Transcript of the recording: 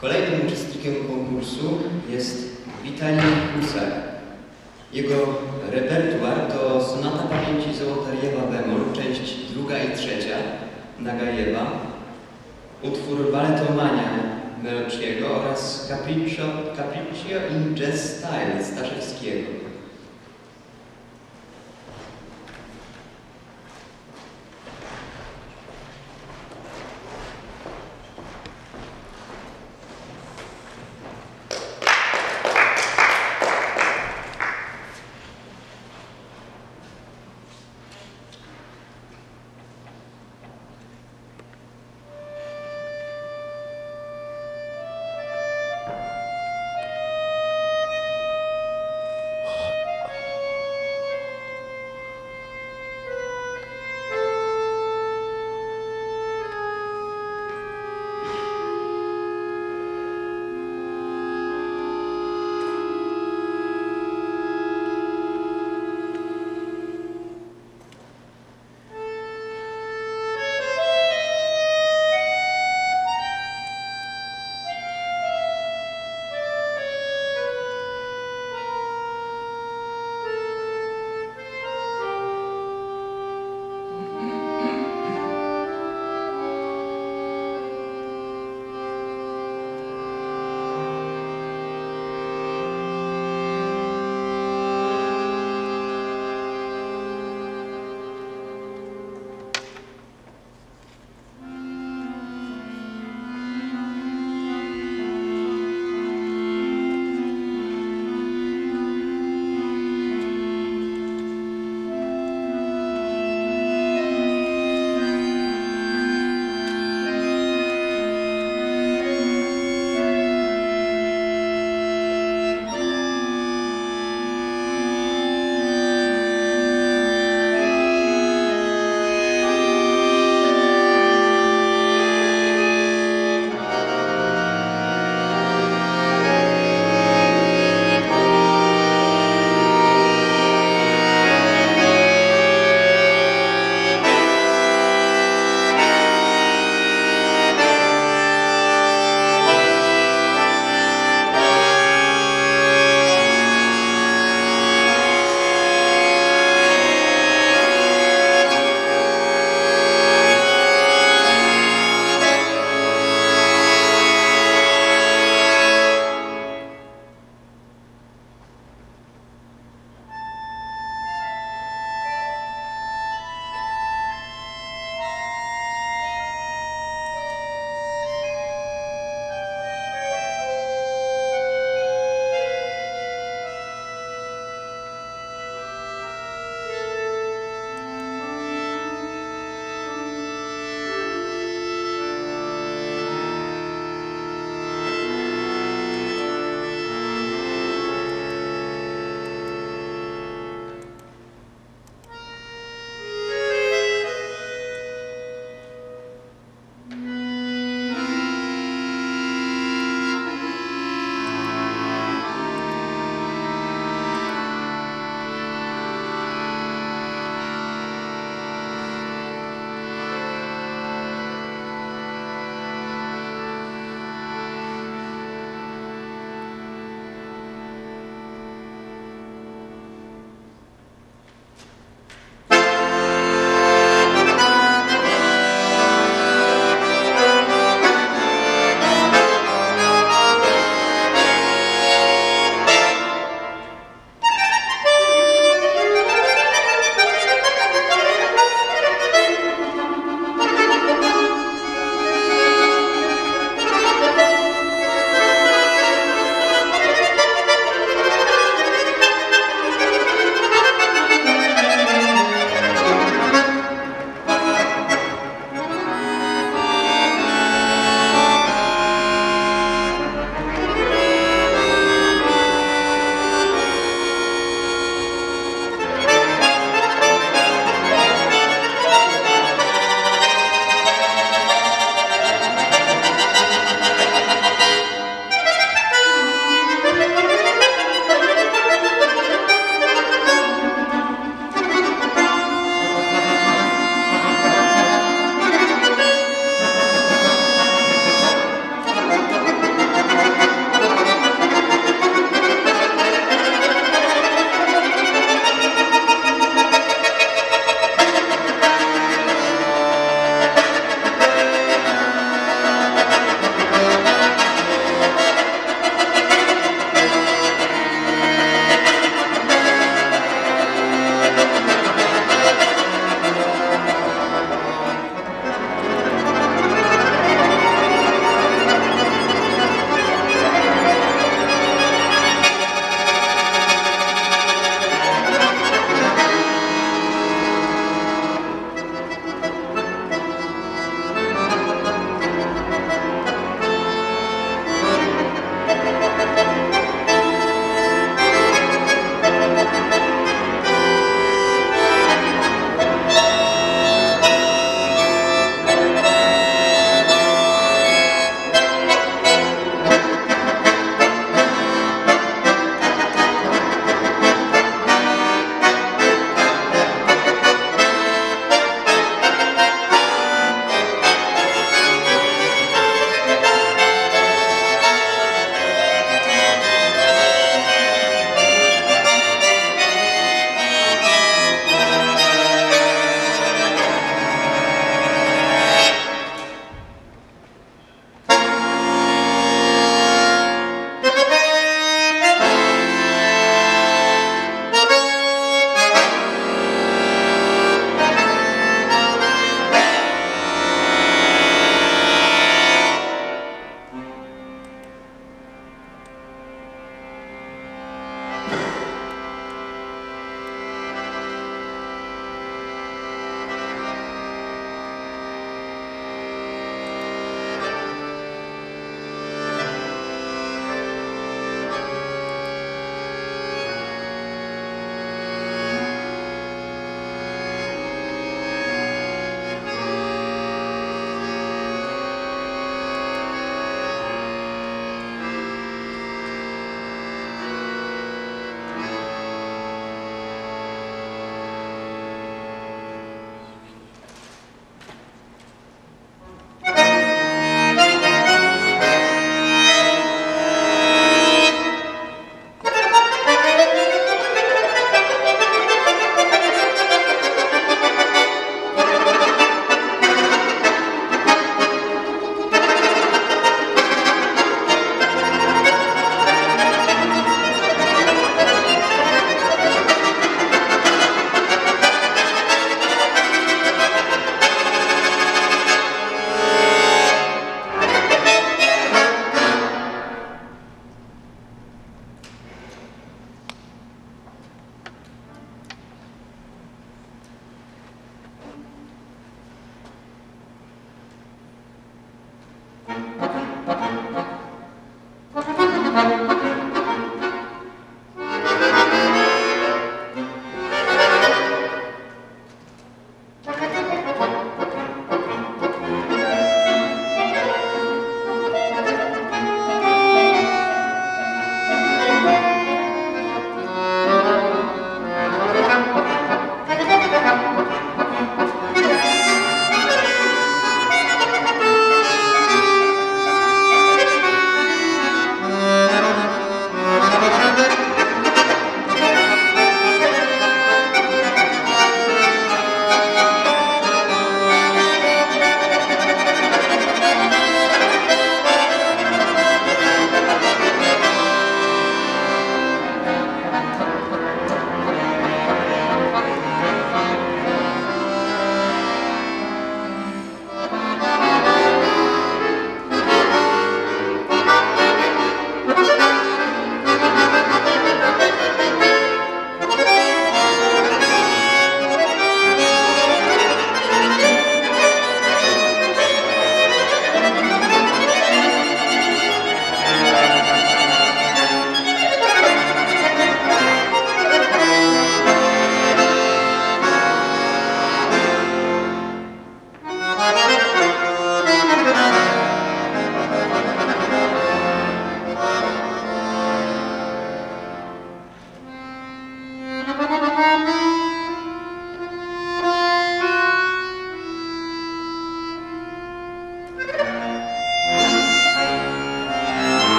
Kolejnym uczestnikiem konkursu jest Witalij Husak. Jego repertuar to Sonata Pamięci Zołotarjewa bemol, część druga i trzecia, Nagajewa, utwór Baletomania Melociego oraz Capriccio, Capriccio in Jazz Style Staszewskiego.